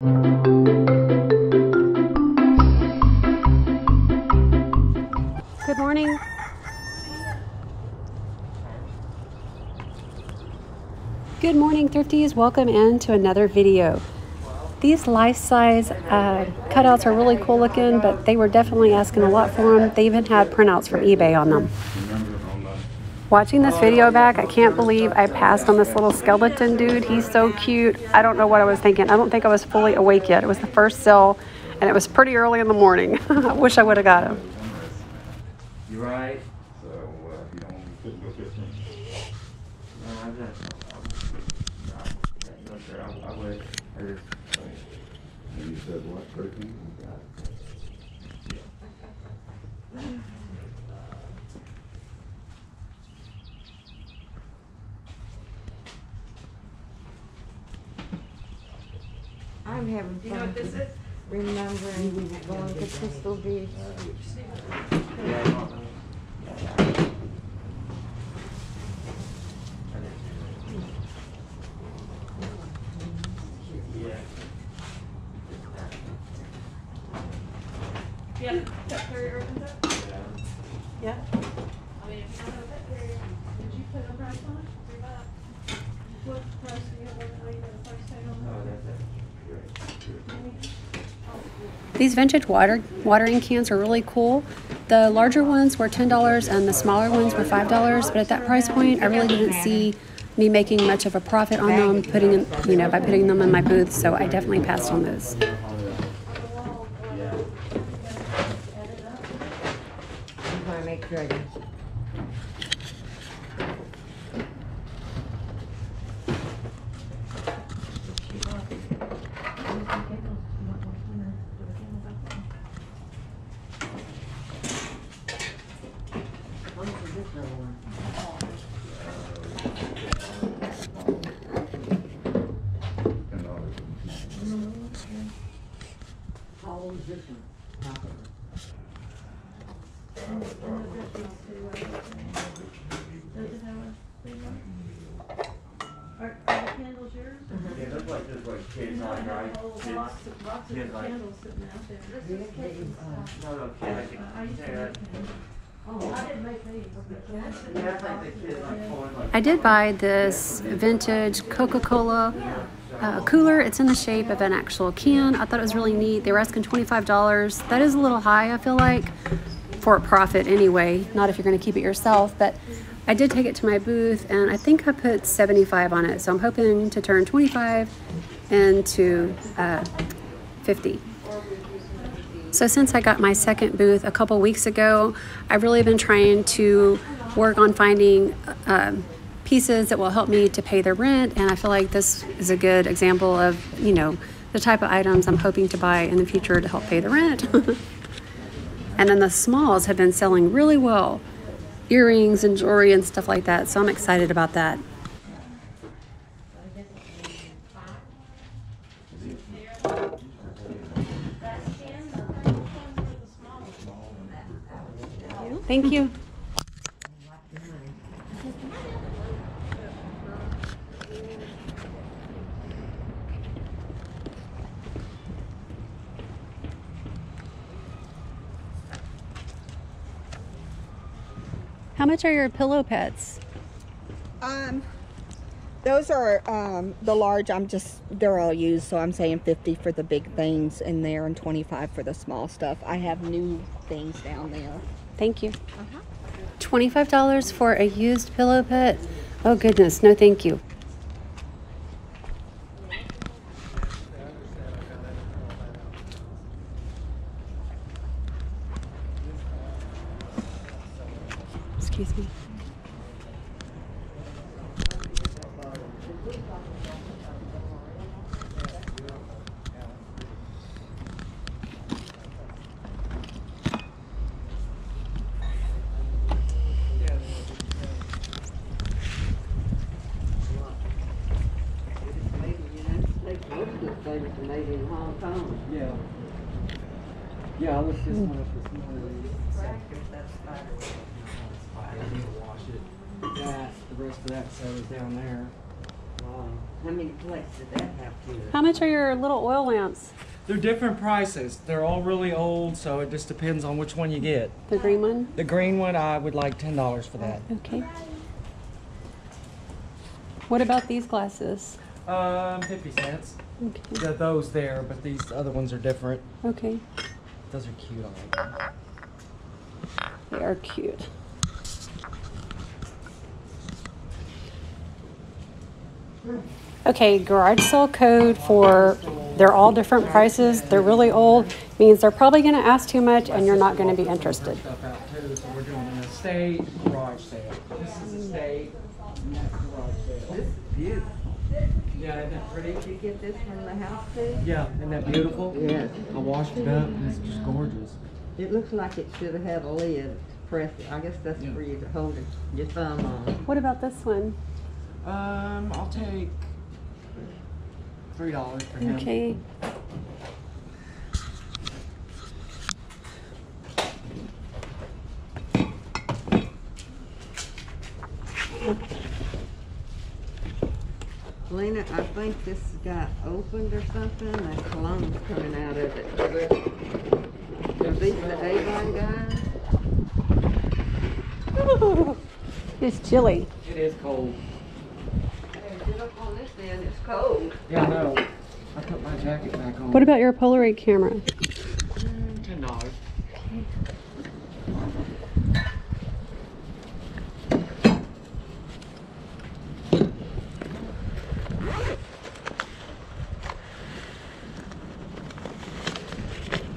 Good morning. Good morning, Thrifties. Welcome into another video. These life-size uh, cutouts are really cool looking, but they were definitely asking a lot for them. They even had printouts from eBay on them. Watching this video back, I can't believe I passed on this little skeleton dude. He's so cute. I don't know what I was thinking. I don't think I was fully awake yet. It was the first sale, and it was pretty early in the morning. I wish I would have got him. You right? So, uh, you don't want to. I, I. I just, you said what, thirteen? I'm having Do you know what this fun is? remembering we were going to Crystal Beach. yeah, I. Yeah. Yeah, carrier opens up? Yeah. I mean, if you don't have a pet carrier, did you put a price on it? Three bucks. What price do you have, what, you got a price tag on Oh, that? These vintage water watering cans are really cool. The larger ones were $10 and the smaller ones were $5, but at that price point, I really didn't see me making much of a profit on them putting in, you know, by putting them in my booth, so I definitely passed on those. Yeah. I'm gonna make sure I get. Ten dollars. How old is this one? Does it have a three month? Are, are the candles yours? Yeah, it looks like there's like kids on, right? A whole Kids. Box of, box like- candles sitting out there. This is kitchen stuff. No, no, kid, I think. I used to yeah, make candles. Oh, I didn't make these, but that's. Yeah, I think the kid like pulling like. I did buy this vintage Coca-Cola uh, cooler. It's in the shape of an actual can. I thought it was really neat. They were asking $25. That is a little high, I feel like, for a profit anyway. Not if you're going to keep it yourself, but I did take it to my booth and I think I put 75 on it. So I'm hoping to turn 25 into uh, 50. So since I got my second booth a couple weeks ago, I've really been trying to work on finding um, pieces that will help me to pay the rent, and I feel like this is a good example of you know the type of items I'm hoping to buy in the future to help pay the rent. and then the smalls have been selling really well, earrings and jewelry and stuff like that. So I'm excited about that. Thank you. How much are your pillow pets? Um, those are um, the large. I'm just they're all used, so I'm saying 50 for the big things in there and 25 for the small stuff. I have new things down there. Thank you. $25 for a used pillow pet? Oh, goodness. No, thank you. Yeah. Yeah, I was just one of this morning. I need to wash it. That, the rest of that set is down there. Oh, how many plates did that have to? How much are your little oil lamps? They're different prices. They're all really old, so it just depends on which one you get. The green one? The green one, I would like ten dollars for that. Okay. What about these glasses? Um, fifty cents. Okay. Yeah, those there, but these other ones are different. Okay. Those are cute. I like them. They are cute. Okay, garage sale code for, they're all different prices. They're really old. Means they're probably gonna ask too much and you're not gonna be interested. Stuff out too, so we're doing an estate garage sale. This is estate, and garage sale. This is beautiful. Yeah, isn't that pretty? Did you get this from the house too? Yeah, isn't that beautiful? Yes. I washed it up and it's just gorgeous. It looks like it should have had a lid to press it. I guess that's Yeah. for you to hold it, your thumb on. What about this one? Um, I'll take three dollars for him. Okay. Lena, I think this got opened or something. That cologne's coming out of it. Are these the Avon guys? It's chilly. It is cold. Hey, Get up on this end, it's cold. Yeah, I know. I put my jacket back on. What about your Polaroid camera? Ten dollars.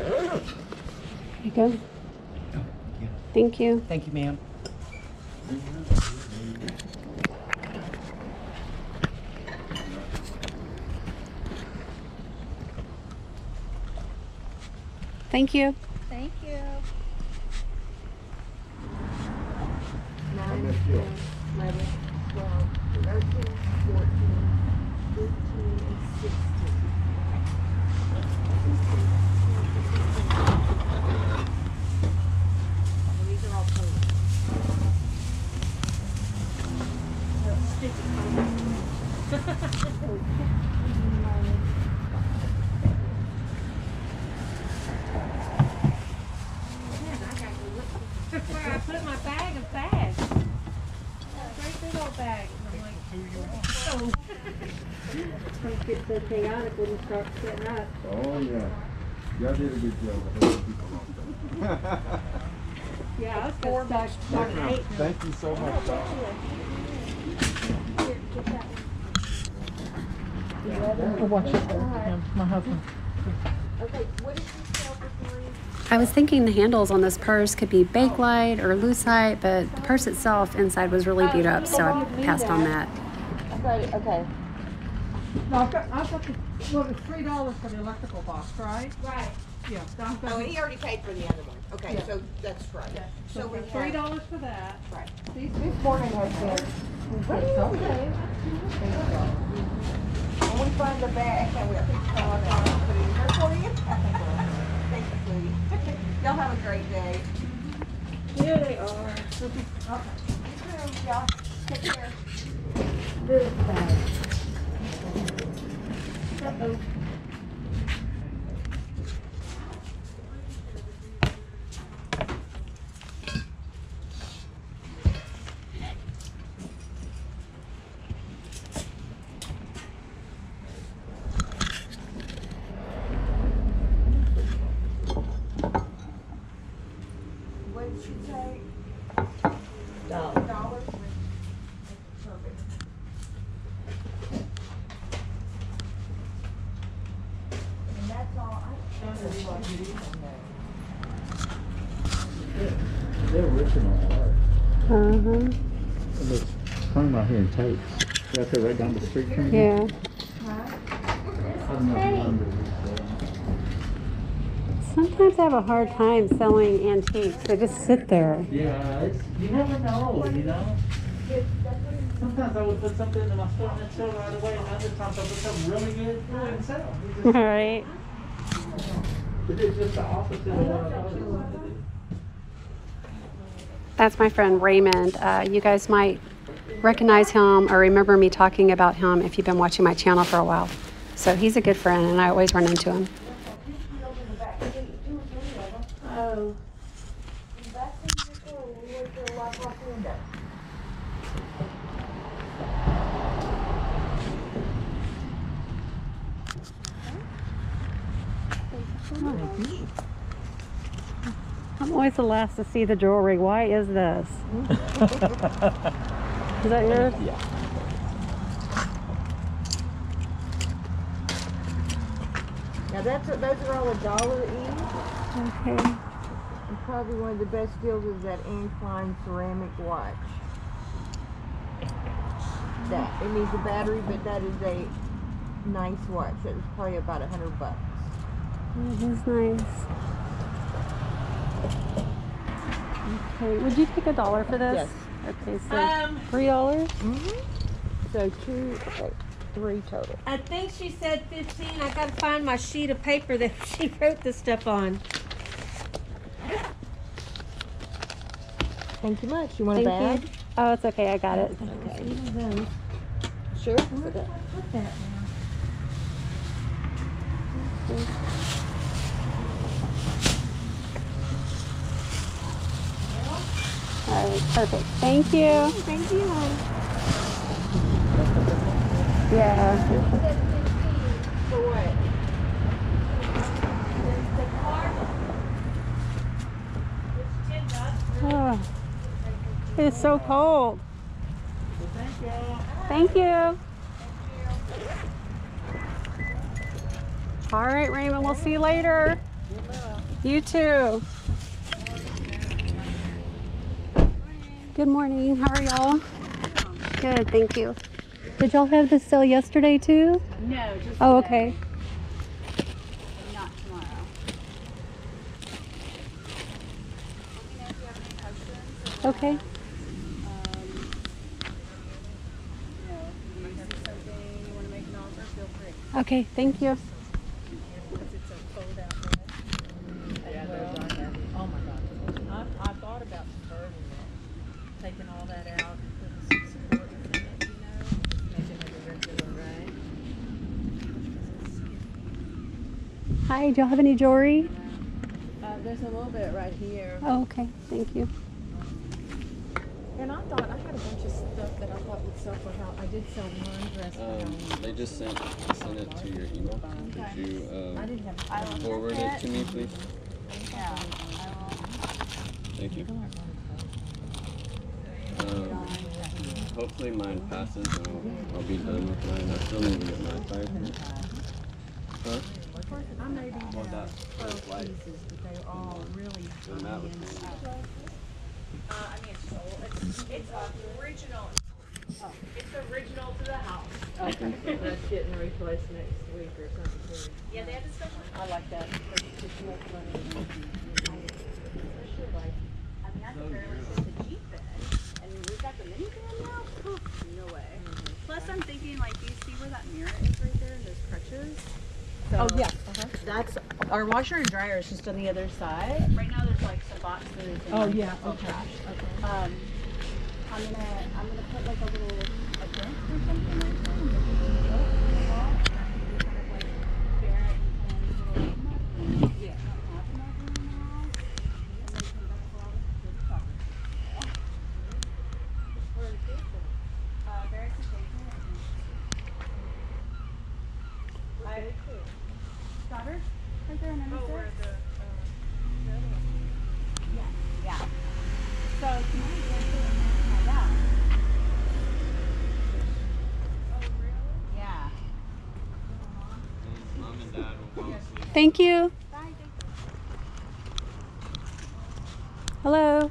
There go. Thank you. Thank you, ma'am. Thank you. Nine, ten, eleven, twelve, thirteen, fourteen, fifteen, and sixteen. These are all total. Where I put my bag of bags. Great big old bag. And I'm like, Don't get so chaotic when you start setting up. Oh, yeah. Y'all did a good job of holding people on. yeah, I was four bags. Thank you so much, Doc. I was thinking the handles on this purse could be Bakelite or Lucite, but the purse itself inside was really beat up, so I passed on that. Okay, okay. No, I've got, I've got the, well, it's three dollars for the electrical box, right? Right. Yeah. so Oh, and he already paid for the other one. Okay, Yeah. so that's right. So So we for three have, dollars for that. right. These, This morning has been. okay. When we find the bag, and we'll put it on, I'll put it in here for you. Thank you, sweetie. Y'all have a great day. Here they are. So be- You too, y'all. Take care. This bag. Uh-oh. What did she say? Dollar. Dollars? Perfect. And that's all I. They're original art. Uh-huh. It looks from right here in Tate's. Right there, right down the street from. Yeah. I don't know if you remember this, Sometimes I have a hard time selling antiques. They just sit there. Yeah, it's, you never know, you know? Sometimes I would put something in my store and sell right away, and other times I would put something really good, it wouldn't sell. Just- right. That's my friend Raymond. Uh, you guys might recognize him or remember me talking about him if you've been watching my channel for a while. So he's a good friend, and I always run into him. Oh. I'm always the last to see the jewelry. Why is this? Is that yours? Yeah. Now that's, those are all a dollar each. Okay. And probably one of the best deals is that Anne Klein ceramic watch. That, it needs a battery, but that is a nice watch. That was probably about a hundred bucks. That is nice. Okay, would you take a dollar for this? Yes. Okay, so Um, three dollars. So two, okay, three total. I think she said fifteen. I gotta find my sheet of paper that she wrote this stuff on. Thank you much. You want a Thank bag? you. Oh, it's okay. I got it. Okay. Sure. For that. All right, perfect. Thank you. Thank you. Yeah. For what? Oh, it is so cold. Thank you. Thank you. All right, Raymond, we'll see you later. You too. Good morning. How are y'all? Good, thank you. Did y'all have this sale yesterday too? No, just Oh, today, okay. not tomorrow. Let me um, know if you have any questions. or, Okay. Um, you know, if you see something you want to make an offer, feel free. Okay, thank you. Because it's a fold out bed. Yeah, those I have. Oh my God. I, I thought about converting it, taking all that out and putting some supports in it, you know, making it a regular rack. Hi, do y'all have any jewelry? Uh, there's a little bit right here. Oh, okay, thank you. And I thought, I had a bunch of stuff that I thought would sell for how, I did sell one dress for Um, Halloween. they just sent sent it to your email. Could you I um, didn't have. I will forward it to me, please? Yeah, I. Thank you. Um, hopefully mine passes and I'll, I'll be done with mine. I still need to get my fired. Huh? I maybe Well, have that- twelve like- pieces, but they're all really The mat was tiny. Uh, I mean, it's sold, it's, it's original, it's original to the house. Okay, that's getting replaced next week or something. Yeah, they have a special, I like that. It's just more money Especially like I mean, I compare it to the Jeep bed, and we've got the minivan now, Huh, no way. Plus, I'm thinking, like, do you see where that mirror is right there and those crutches? Oh, So, yeah, uh-huh. That's, our washer and dryer is just on the other side. Right now, there's like some boxes and. Oh, like, yeah, okay, trash. okay. Um, I'm gonna, I'm gonna put like a little, a bench or something like that. and make it look wall, and I can do kind of like Barrett and Ken's little mud room. Yeah. Have a mud room now, and then come back for all the good. Where the kids? Uh, Barrett's and Jason. I, Goddard, right there in number Oh, six. Yeah, yeah. So tonight we're sitting there find out. Yeah. Mom and dad will fall asleep. Thank you. Bye, thank you. Hello.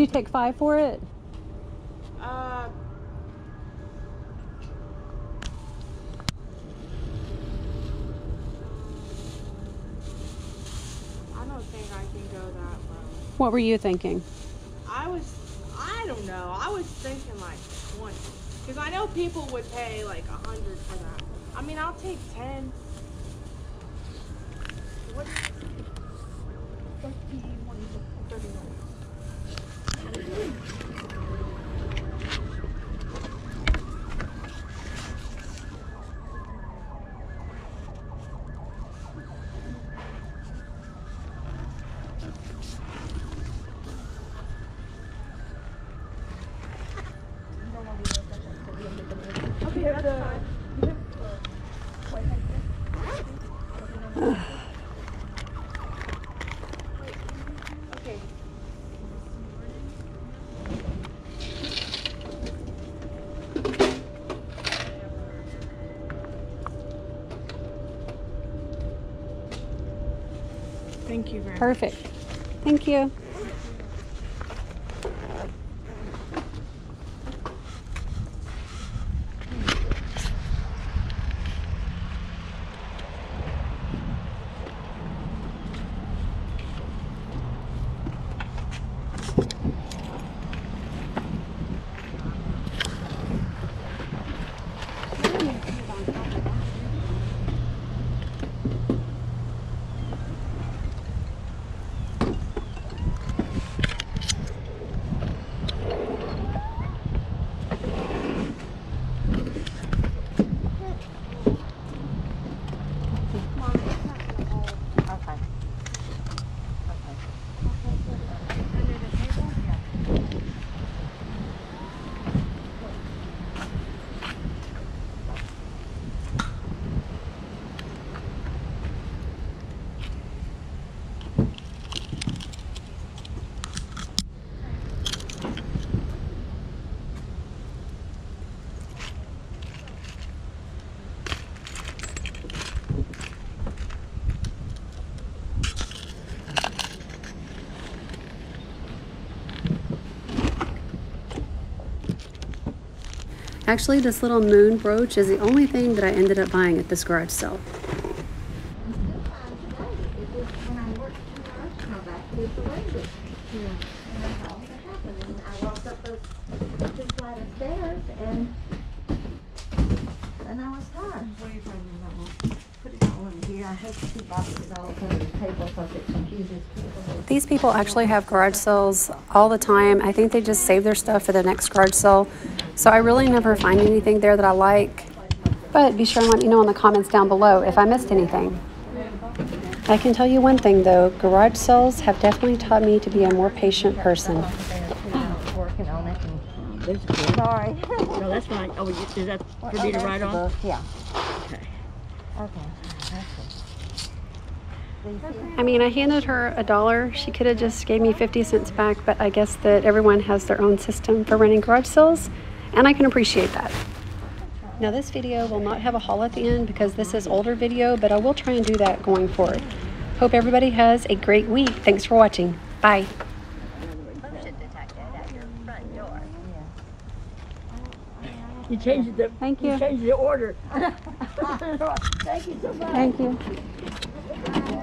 you take five for it? Uh, I don't think I can go that low. What were you thinking? I was, I don't know. I was thinking like 20. Because I know people would pay like a 100 for that. I mean, I'll take 10. What? Perfect. Thank you. Actually, this little moon brooch is the only thing that I ended up buying at this garage sale. These people actually have garage sales all the time. I think they just save their stuff for the next garage sale. So I really never find anything there that I like. But be sure and let me know in the comments down below if I missed anything. I can tell you one thing though, garage sales have definitely taught me to be a more patient person. Working on it and, sorry. No, that's fine. Oh, is that for me to write on? book, Yeah. Okay. Okay. That's. I mean, I handed her a dollar. She could have just gave me 50 cents back, but I guess that everyone has their own system for running garage sales, and I can appreciate that. Now, this video will not have a haul at the end because this is older video, but I will try and do that going forward. Hope everybody has a great week. Thanks for watching. Bye. Motion detected at your front door. You changed the. Thank you. You changed the order. Thank you so much. Thank you.